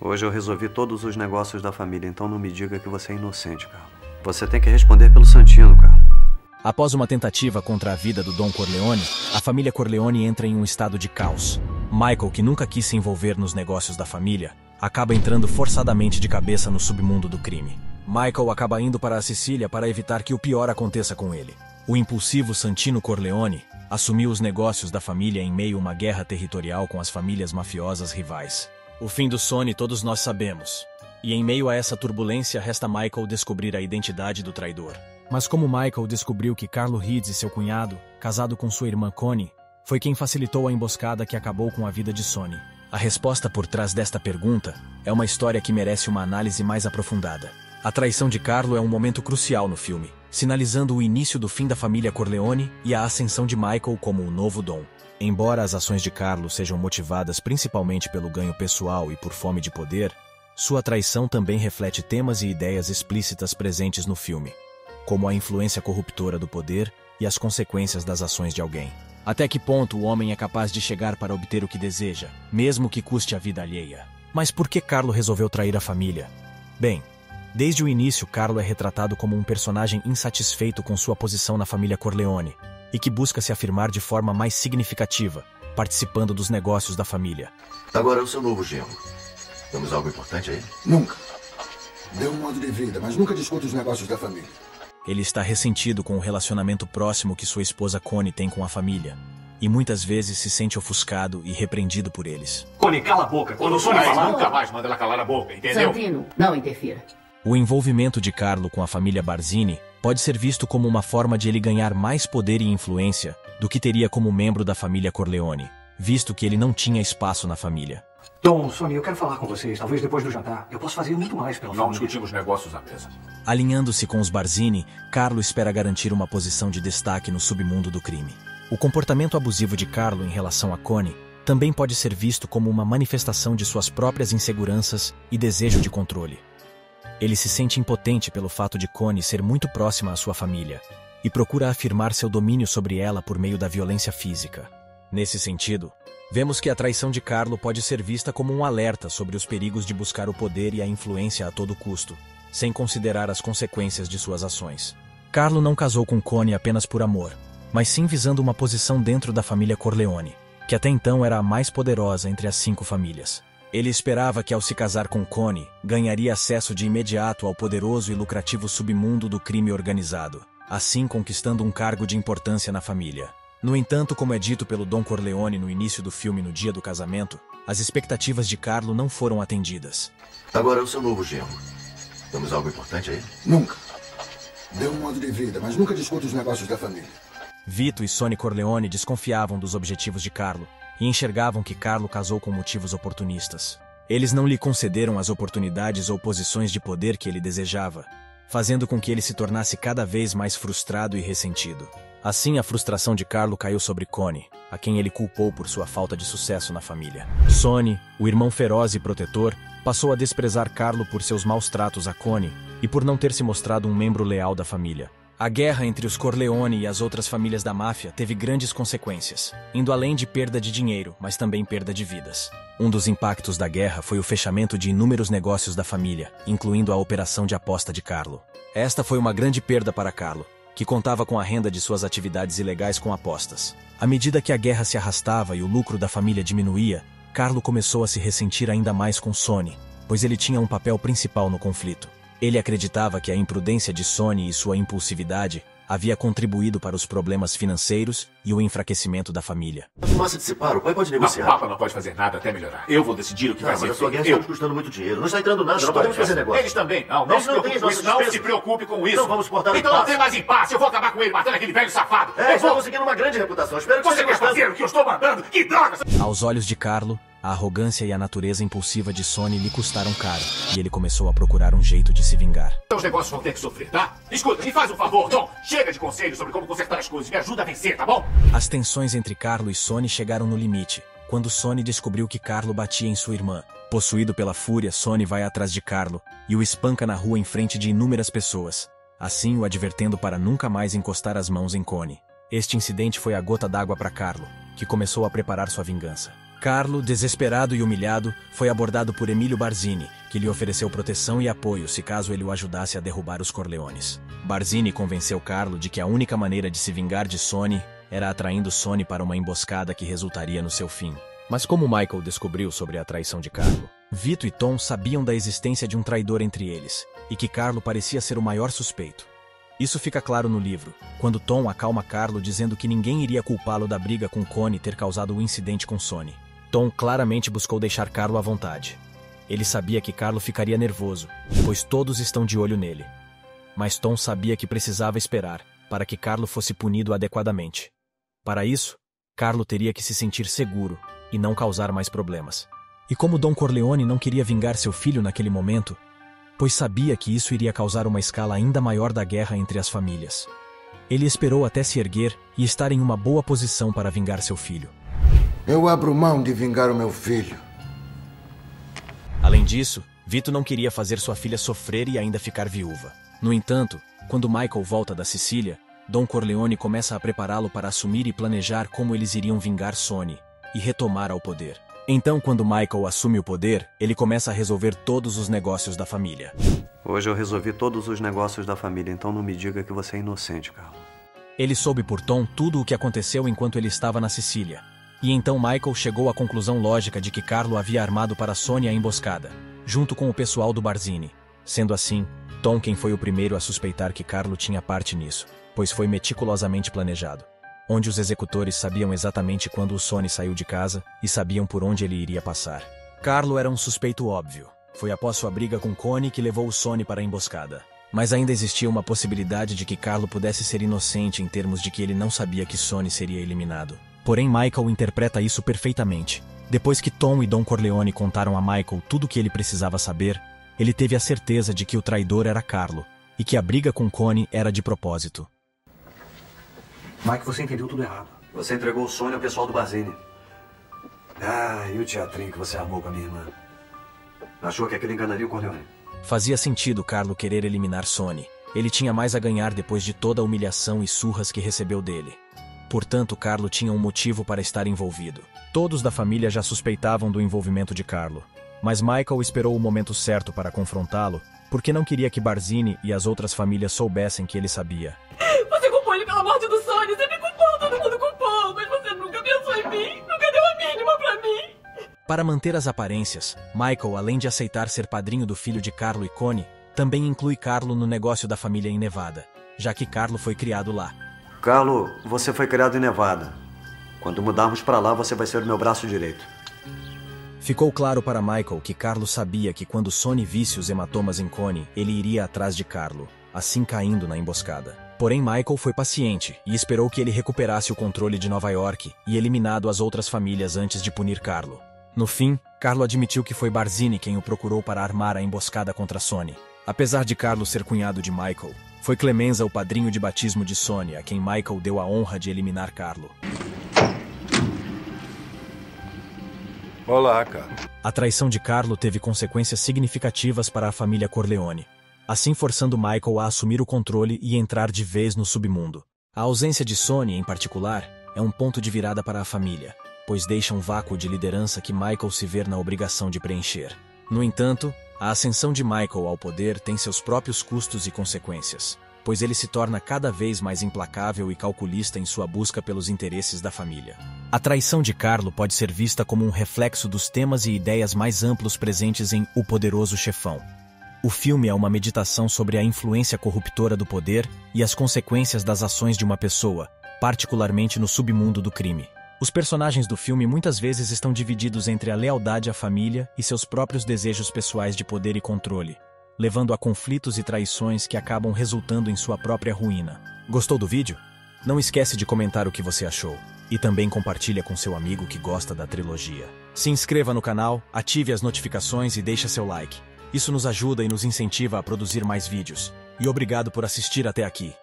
Hoje eu resolvi todos os negócios da família, então não me diga que você é inocente, Carlo. Você tem que responder pelo Santino, Carlo. Após uma tentativa contra a vida do Dom Corleone, a família Corleone entra em um estado de caos. Michael, que nunca quis se envolver nos negócios da família, acaba entrando forçadamente de cabeça no submundo do crime. Michael acaba indo para a Sicília para evitar que o pior aconteça com ele. O impulsivo Santino Corleone assumiu os negócios da família em meio a uma guerra territorial com as famílias mafiosas rivais. O fim do Sony todos nós sabemos. E em meio a essa turbulência resta Michael descobrir a identidade do traidor. Mas como Michael descobriu que Carlo Hidds e seu cunhado, casado com sua irmã Connie, foi quem facilitou a emboscada que acabou com a vida de Sony? A resposta por trás desta pergunta é uma história que merece uma análise mais aprofundada. A traição de Carlo é um momento crucial no filme, sinalizando o início do fim da família Corleone e a ascensão de Michael como o novo Dom. Embora as ações de Carlo sejam motivadas principalmente pelo ganho pessoal e por fome de poder, sua traição também reflete temas e ideias explícitas presentes no filme, como a influência corruptora do poder e as consequências das ações de alguém. Até que ponto o homem é capaz de chegar para obter o que deseja, mesmo que custe a vida alheia? Mas por que Carlo resolveu trair a família? Bem, desde o início, Carlo é retratado como um personagem insatisfeito com sua posição na família Corleone e que busca se afirmar de forma mais significativa, participando dos negócios da família. Agora é o seu novo genro. Temos algo importante aí? Nunca. Deu um modo de vida, mas nunca discuto os negócios da família. Ele está ressentido com o relacionamento próximo que sua esposa Connie tem com a família. E muitas vezes se sente ofuscado e repreendido por eles. Connie, cala a boca. Quando o Sony falar, nunca mais manda ela calar a boca, entendeu? Santino, não interfira. O envolvimento de Carlo com a família Barzini pode ser visto como uma forma de ele ganhar mais poder e influência do que teria como membro da família Corleone, visto que ele não tinha espaço na família. Tom, Sony, eu quero falar com vocês. Talvez depois do jantar. Eu posso fazer muito mais pela Não família. discutimos negócios à mesa. Alinhando-se com os Barzini, Carlo espera garantir uma posição de destaque no submundo do crime. O comportamento abusivo de Carlo em relação a Connie também pode ser visto como uma manifestação de suas próprias inseguranças e desejo de controle. Ele se sente impotente pelo fato de Connie ser muito próxima à sua família e procura afirmar seu domínio sobre ela por meio da violência física. Nesse sentido, vemos que a traição de Carlo pode ser vista como um alerta sobre os perigos de buscar o poder e a influência a todo custo, sem considerar as consequências de suas ações. Carlo não casou com Connie apenas por amor, mas sim visando uma posição dentro da família Corleone, que até então era a mais poderosa entre as cinco famílias. Ele esperava que ao se casar com Connie, ganharia acesso de imediato ao poderoso e lucrativo submundo do crime organizado, assim conquistando um cargo de importância na família. No entanto, como é dito pelo Dom Corleone no início do filme no dia do casamento, as expectativas de Carlo não foram atendidas. Agora é o seu novo genro. Temos algo importante aí? Nunca. Deu um modo de vida, mas nunca discuto os negócios da família. Vito e Sonny Corleone desconfiavam dos objetivos de Carlo e enxergavam que Carlo casou com motivos oportunistas. Eles não lhe concederam as oportunidades ou posições de poder que ele desejava, fazendo com que ele se tornasse cada vez mais frustrado e ressentido. Assim, a frustração de Carlo caiu sobre Connie, a quem ele culpou por sua falta de sucesso na família. Sonny, o irmão feroz e protetor, passou a desprezar Carlo por seus maus tratos a Connie e por não ter se mostrado um membro leal da família. A guerra entre os Corleone e as outras famílias da máfia teve grandes consequências, indo além de perda de dinheiro, mas também perda de vidas. Um dos impactos da guerra foi o fechamento de inúmeros negócios da família, incluindo a operação de aposta de Carlo. Esta foi uma grande perda para Carlo, que contava com a renda de suas atividades ilegais com apostas. À medida que a guerra se arrastava e o lucro da família diminuía, Carlo começou a se ressentir ainda mais com Sony, pois ele tinha um papel principal no conflito. Ele acreditava que a imprudência de Sony e sua impulsividade havia contribuído para os problemas financeiros e o enfraquecimento da família. A fumaça dissiparam. O pai pode Não, o negociar. Papa não pode fazer nada até melhorar. Eu vou decidir o que Não, vai mas ser a sua guerra está custando muito dinheiro. Não está entrando nada. Não História podemos fazer negócio. Eles também não. Não Eles se não preocupe Não se preocupe com isso. Não vamos cortar o Então não tem mais impasse. Eu vou acabar com ele, matando aquele velho safado. É, eu está vou... conseguindo uma grande reputação. Espero que Você seja quer fazer o que eu estou mandando? Que droga! Aos olhos de Carlo, a arrogância e a natureza impulsiva de Sony lhe custaram caro, e ele começou a procurar um jeito de se vingar. Os negócios vão ter que sofrer, tá? Escuta, me faz um favor, Tom. Chega de conselhos sobre como consertar as coisas. Me ajuda a vencer, tá bom? As tensões entre Carlo e Sony chegaram no limite, quando Sony descobriu que Carlo batia em sua irmã. Possuído pela fúria, Sony vai atrás de Carlo e o espanca na rua em frente de inúmeras pessoas, assim o advertendo para nunca mais encostar as mãos em Connie. Este incidente foi a gota d'água para Carlo, que começou a preparar sua vingança. Carlo, desesperado e humilhado, foi abordado por Emílio Barzini, que lhe ofereceu proteção e apoio se caso ele o ajudasse a derrubar os Corleones. Barzini convenceu Carlo de que a única maneira de se vingar de Sony era atraindo Sony para uma emboscada que resultaria no seu fim. Mas como Michael descobriu sobre a traição de Carlo, Vito e Tom sabiam da existência de um traidor entre eles, e que Carlo parecia ser o maior suspeito. Isso fica claro no livro, quando Tom acalma Carlo dizendo que ninguém iria culpá-lo da briga com Connie ter causado o incidente com Sony. Tom claramente buscou deixar Carlo à vontade. Ele sabia que Carlo ficaria nervoso, pois todos estão de olho nele. Mas Tom sabia que precisava esperar para que Carlo fosse punido adequadamente. Para isso, Carlo teria que se sentir seguro e não causar mais problemas. E como Dom Corleone não queria vingar seu filho naquele momento, pois sabia que isso iria causar uma escala ainda maior da guerra entre as famílias. Ele esperou até se erguer e estar em uma boa posição para vingar seu filho. Eu abro mão de vingar o meu filho. Além disso, Vito não queria fazer sua filha sofrer e ainda ficar viúva. No entanto, quando Michael volta da Sicília, Dom Corleone começa a prepará-lo para assumir e planejar como eles iriam vingar Sony e retomar ao poder. Então, quando Michael assume o poder, ele começa a resolver todos os negócios da família. Hoje eu resolvi todos os negócios da família, então não me diga que você é inocente, Carlo. Ele soube por Tom tudo o que aconteceu enquanto ele estava na Sicília, e então Michael chegou à conclusão lógica de que Carlo havia armado para Sônia a emboscada, junto com o pessoal do Barzini. Sendo assim, quem foi o primeiro a suspeitar que Carlo tinha parte nisso, pois foi meticulosamente planejado. Onde os executores sabiam exatamente quando o Sony saiu de casa e sabiam por onde ele iria passar. Carlo era um suspeito óbvio. Foi após sua briga com Connie que levou o Sony para a emboscada. Mas ainda existia uma possibilidade de que Carlo pudesse ser inocente em termos de que ele não sabia que Sony seria eliminado. Porém, Michael interpreta isso perfeitamente. Depois que Tom e Don Corleone contaram a Michael tudo o que ele precisava saber, ele teve a certeza de que o traidor era Carlo e que a briga com Connie era de propósito. Mike, você entendeu tudo errado. Você entregou o sonho ao pessoal do Barzini. Ah, e o teatrinho que você armou com a minha irmã? Achou que aquilo enganaria o Corleone? Fazia sentido Carlo querer eliminar Sony. Ele tinha mais a ganhar depois de toda a humilhação e surras que recebeu dele. Portanto, Carlo tinha um motivo para estar envolvido. Todos da família já suspeitavam do envolvimento de Carlo, mas Michael esperou o momento certo para confrontá-lo, porque não queria que Barzini e as outras famílias soubessem que ele sabia. Você culpou ele pela morte do Sony, você me culpou, todo mundo culpou, mas você nunca pensou em mim, nunca deu a mínima pra mim. Para manter as aparências, Michael, além de aceitar ser padrinho do filho de Carlo e Connie, também inclui Carlo no negócio da família em Nevada, já que Carlo foi criado lá. Carlo, você foi criado em Nevada. Quando mudarmos para lá, você vai ser o meu braço direito. Ficou claro para Michael que Carlo sabia que quando Sony visse os hematomas em Connie, ele iria atrás de Carlo, assim caindo na emboscada. Porém, Michael foi paciente e esperou que ele recuperasse o controle de Nova York e eliminado as outras famílias antes de punir Carlo. No fim, Carlo admitiu que foi Barzini quem o procurou para armar a emboscada contra Sony. Apesar de Carlo ser cunhado de Michael, foi Clemenza o padrinho de batismo de Sônia, a quem Michael deu a honra de eliminar Carlo. Olá, cara. A traição de Carlo teve consequências significativas para a família Corleone, assim forçando Michael a assumir o controle e entrar de vez no submundo. A ausência de Sônia, em particular, é um ponto de virada para a família, pois deixa um vácuo de liderança que Michael se vê na obrigação de preencher. No entanto, a ascensão de Michael ao poder tem seus próprios custos e consequências, pois ele se torna cada vez mais implacável e calculista em sua busca pelos interesses da família. A traição de Carlo pode ser vista como um reflexo dos temas e ideias mais amplos presentes em O Poderoso Chefão. O filme é uma meditação sobre a influência corruptora do poder e as consequências das ações de uma pessoa, particularmente no submundo do crime. Os personagens do filme muitas vezes estão divididos entre a lealdade à família e seus próprios desejos pessoais de poder e controle, levando a conflitos e traições que acabam resultando em sua própria ruína. Gostou do vídeo? Não esquece de comentar o que você achou. E também compartilha com seu amigo que gosta da trilogia. Se inscreva no canal, ative as notificações e deixe seu like. Isso nos ajuda e nos incentiva a produzir mais vídeos. E obrigado por assistir até aqui.